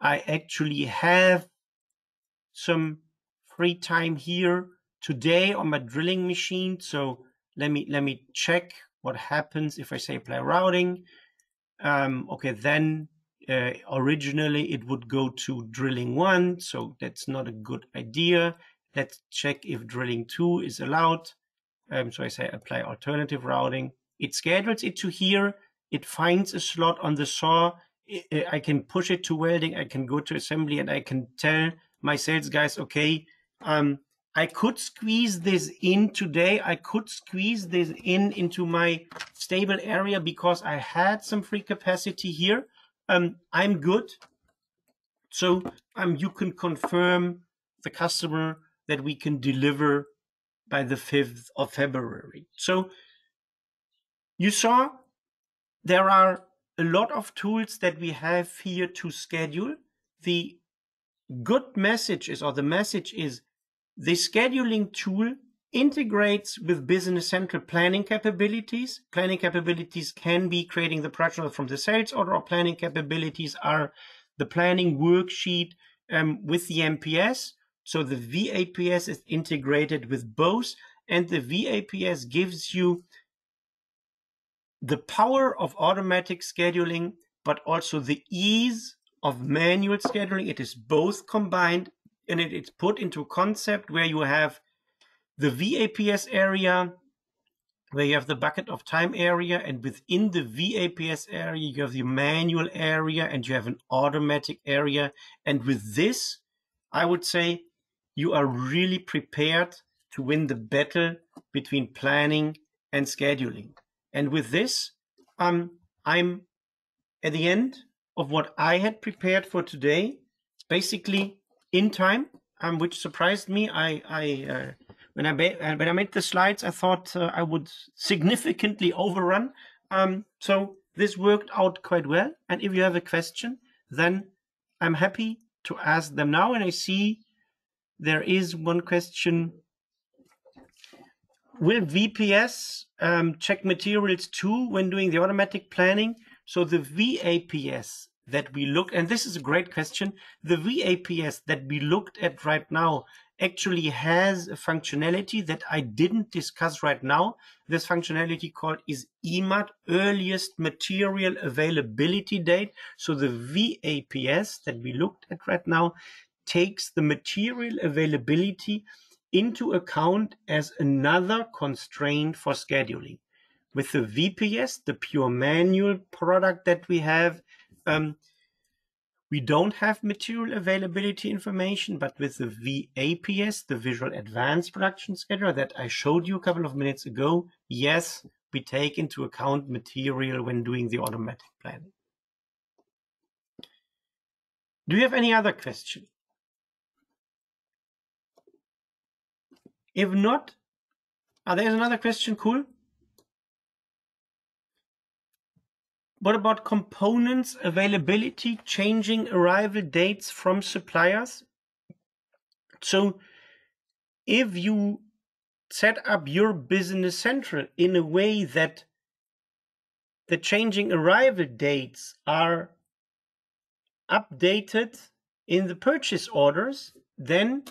I actually have some free time here today on my drilling machine. So let me let me check what happens if I say apply routing. Um, okay, then uh, originally it would go to drilling one, so that's not a good idea. Let's check if drilling two is allowed. Um, so I say apply alternative routing. It schedules it to here. It finds a slot on the saw. I can push it to welding. I can go to assembly and I can tell my sales guys, okay, um, I could squeeze this in today. I could squeeze this in into my stable area because I had some free capacity here. Um, I'm good. So um, you can confirm the customer that we can deliver by the 5th of February. So you saw there are a lot of tools that we have here to schedule. The good message is, or the message is the scheduling tool integrates with Business Central planning capabilities. Planning capabilities can be creating the project from the sales order, or planning capabilities are the planning worksheet um, with the MPS. So the VAPS is integrated with both, and the VAPS gives you the power of automatic scheduling, but also the ease of manual scheduling. It is both combined and it, it's put into a concept where you have the VAPS area, where you have the bucket of time area, and within the VAPS area, you have the manual area and you have an automatic area. And with this, I would say you are really prepared to win the battle between planning and scheduling. And with this, um, I'm at the end of what I had prepared for today. Basically, in time, um, which surprised me. I, I uh, when I uh, when I made the slides, I thought uh, I would significantly overrun. Um, so this worked out quite well. And if you have a question, then I'm happy to ask them now. And I see there is one question. Will VPS um, check materials too when doing the automatic planning? So the VAPS that we looked, and this is a great question, the VAPS that we looked at right now actually has a functionality that I didn't discuss right now. This functionality called is EMAT, earliest material availability date. So the VAPS that we looked at right now takes the material availability into account as another constraint for scheduling. With the VPS, the pure manual product that we have, um, we don't have material availability information, but with the VAPS, the Visual Advanced Production Scheduler that I showed you a couple of minutes ago, yes, we take into account material when doing the automatic planning. Do you have any other question? If not, ah, there's another question, cool. What about components availability, changing arrival dates from suppliers? So if you set up your business central in a way that the changing arrival dates are updated in the purchase orders, then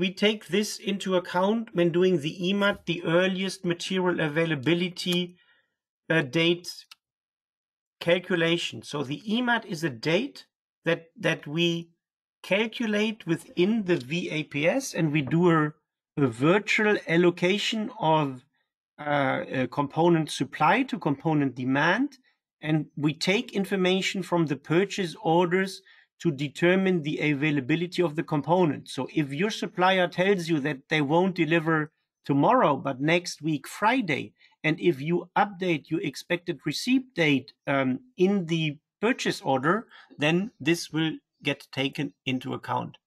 we take this into account when doing the EMAT, the earliest material availability uh, date calculation. So the EMAT is a date that that we calculate within the VAPS, and we do a, a virtual allocation of uh, component supply to component demand, and we take information from the purchase orders to determine the availability of the component. So if your supplier tells you that they won't deliver tomorrow, but next week, Friday, and if you update your expected receipt date um, in the purchase order, then this will get taken into account.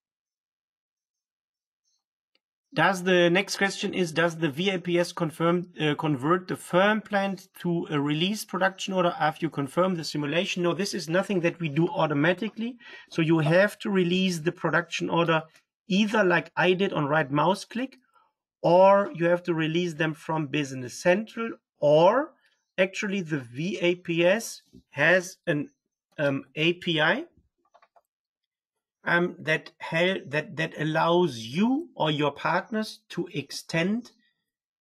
Does the next question is, does the VAPS confirm, uh, convert the firm plan to a release production order after you confirm the simulation? No, this is nothing that we do automatically. So you have to release the production order either like I did on right mouse click or you have to release them from Business Central, or actually the VAPS has an um, API um, that that that allows you or your partners to extend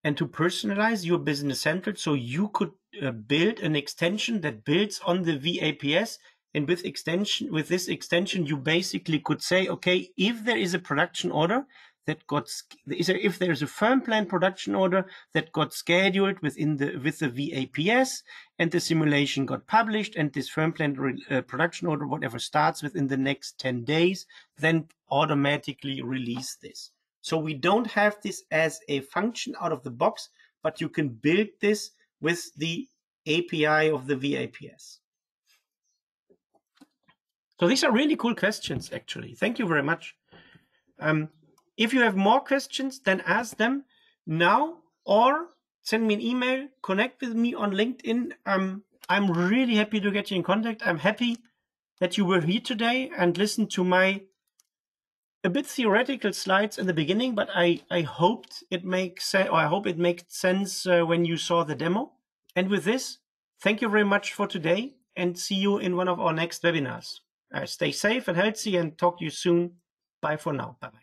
and to personalize your Business Central. So you could uh, build an extension that builds on the VAPS. And with extension, with this extension, you basically could say, okay, if there is a production order that got if there's a firm plan production order that got scheduled within the with the VAPS and the simulation got published and this firm plan uh, production order whatever starts within the next 10 days then automatically release this. So we don't have this as a function out of the box but you can build this with the API of the VAPS so these are really cool questions actually. Thank you very much. Um, if you have more questions, then ask them now or send me an email, connect with me on LinkedIn. Um, I'm really happy to get you in contact. I'm happy that you were here today and listened to my a bit theoretical slides in the beginning, but I, I hoped it makes sense, or I hope it makes sense uh, when you saw the demo. And with this, thank you very much for today and see you in one of our next webinars. Uh, stay safe and healthy and talk to you soon. Bye for now. Bye bye.